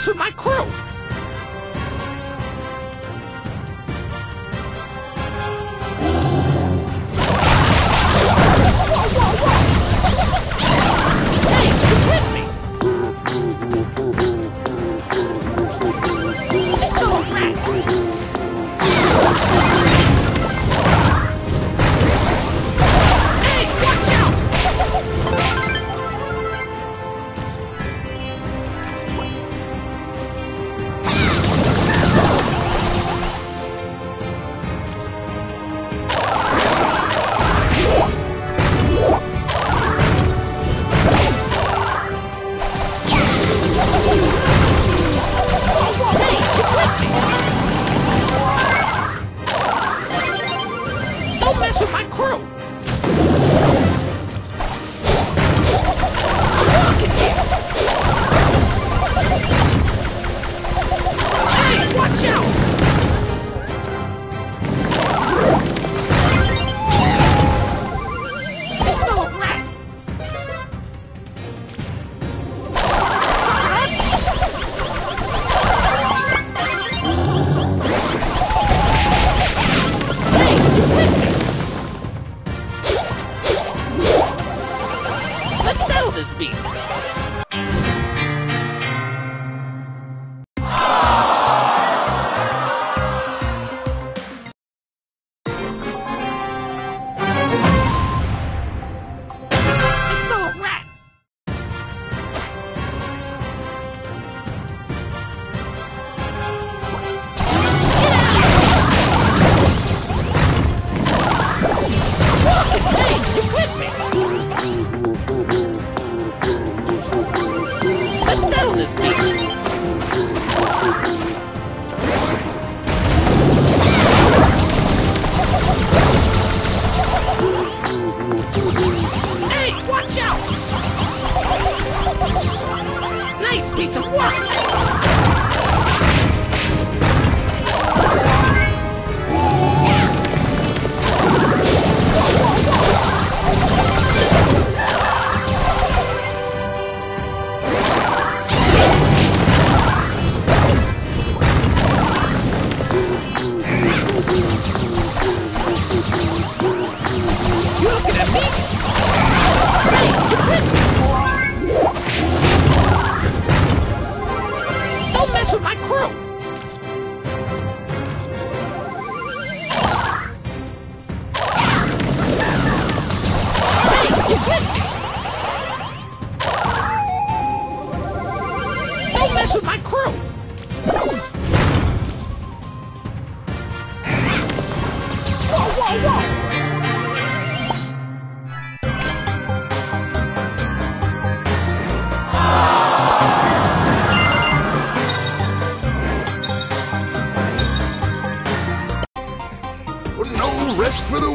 mess with my crew!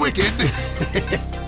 igen.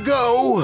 go.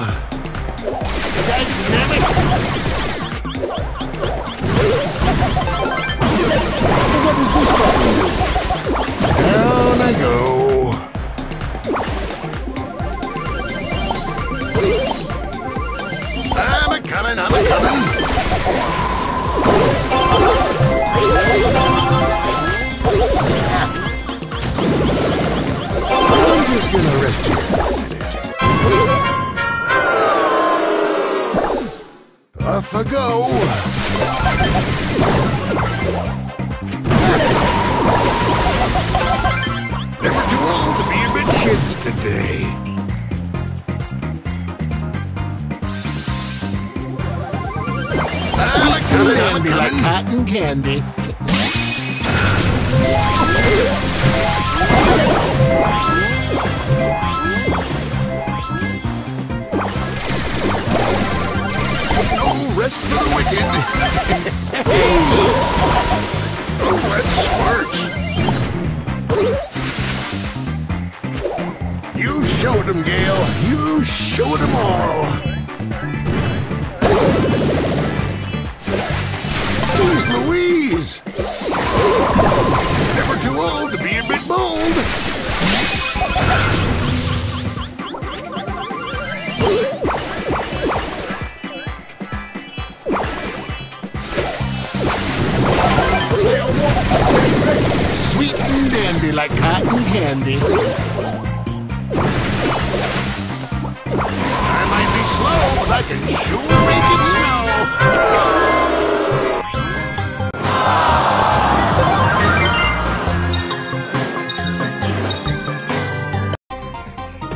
Gray. Sweet ah, candy like cotton candy. No rest for the wicked. Let's smarts. Showed them, Gale. You showed them all. Jeez Louise! Can sure make it snow.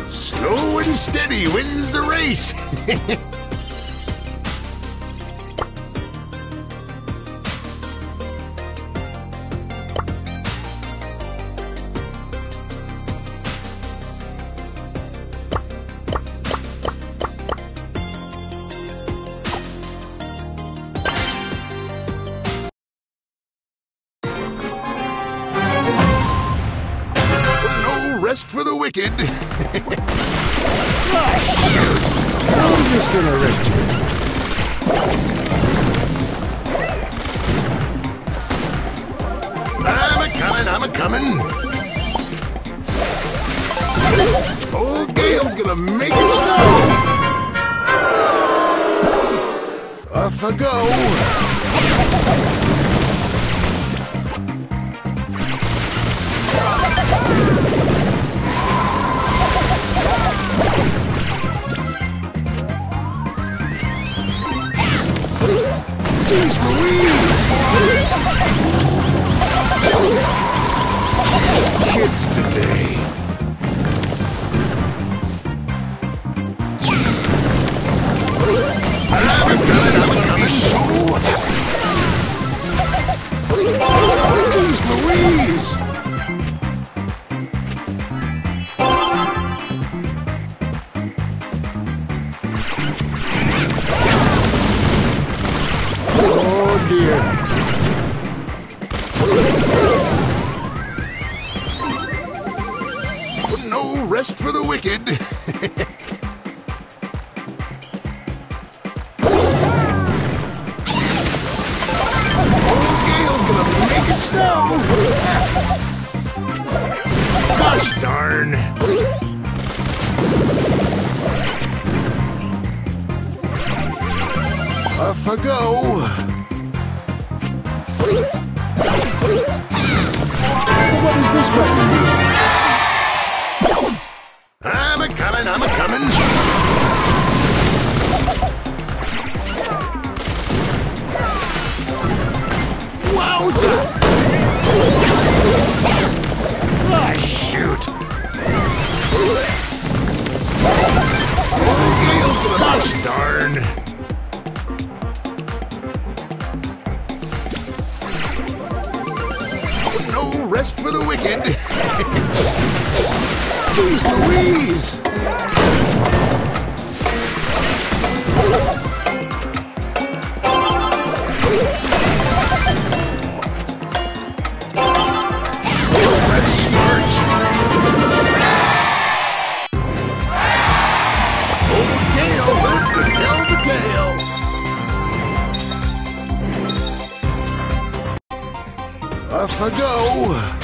Slow and steady wins the race. rest for the wicked. ah, shoot. I'm just gonna arrest you. I'm a coming, I'm a coming. Old Gale's gonna make it snow. Off I go. Jeez Louise! Kids today. Snow. Gosh darn. Off I go. What is this button wicked. Jeez Louise! Tell the tale. Off I go.